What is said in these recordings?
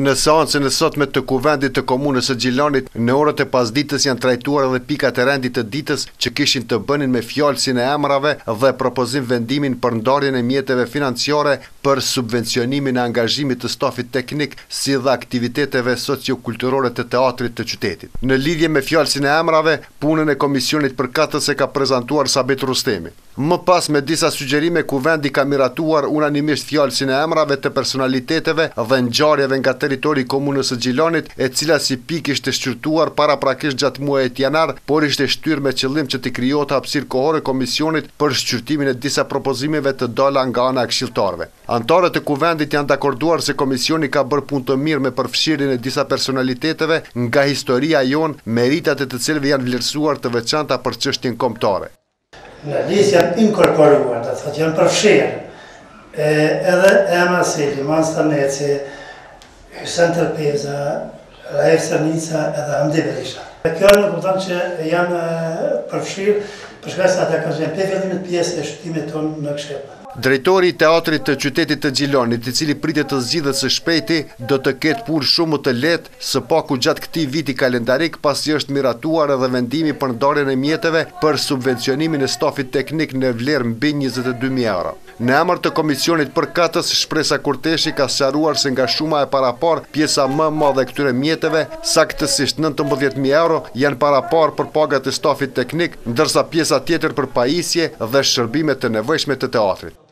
Në seancën e sotme të Kuvendit të Komunës së Gjilanit, në orët e pasdites janë trajtuar edhe pikat e rendit të ditës që kishin të bënin me fjalësin e emrave dhe propozim-vendimin për ndarjen e mjeteve financiare për subvencionimin e angazhimit të stafit teknik si dhe aktiviteteve socio-kulturore të Teatrit të Qytetit. Në lidhje me fjalësin e emrave, punën e Komisionit Përkatës e ka prezantuar Sabit Rrustemi. Më pas me disa sugjerime Kuvendi ka miratuar unanimisht fjalësin e emrave të personaliteteve dhe ngjarjeve nga territori i Komunës së Gjilanit, e cila si pikë ishte shqyrtuar paraprakisht gjatë muajit janar, por ishte shtyrë me qëllim që t'i krijohet hapësirë kohore komisionit për shqyrtimin e disa propozimeve të dala nga ana e këshilltarëve. Anëtarët e Kuvendit janë dakorduar se komisioni ka bërë punë të mirë me përfshirjen e disa personaliteteve nga historia jonë, meritat e të cilëve janë vlerësuar të veçanta për çështjen kombëtare. Në listë janë inkorporuar, do të thotë janë përfshirë edhe emra si Liman Staneci, Hysen Tërpeza, Raif Sërnica edhe Hamdi Berisha. Kjo nënkupton që janë përfshirë për shkak se ata kanë qenë prej fillimit pjesë e shqyrtimit tonë në këshill. Drejtori i Teatrit të Qytetit të Gjilonit, i cili pritet të zgjidhet së shpejti, do të ketë punë shumë më të lehtë Së paku gjatë këtij viti kalendarik, pasi është miratuar edhe vendimi për ndarjen e mjeteve për subvencionimin e stafit teknik në vlerë mbi njëzet e dy mijë euro. Në emër të Komisionit Përkatës, Shpresa Kurteshi ka sqaruar se nga shuma e paraparë, pjesa më e madhe e këtyre mjeteve, saktësisht nëntëmbëdhjetë mijë euro, janë paraparë për pagat e stafit teknik, ndërsa pjesa tjetër për pajisje dhe shërbime të nevojshme të teatrit.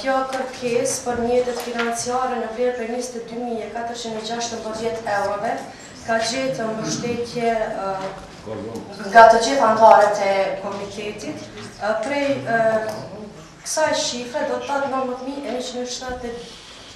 Kjo kërkesë për mjetet financiare në vlerë prej njëzet e dy mijë e katërqind e gjashtëmbëdhjetë eurove ka gjetë mbështetje nga të gjithë anëtarët e Komitetit. Prej kësaj shifre do të thotë nëntëmbëdhjetë mijë e njëqind e shtatëdhjetë e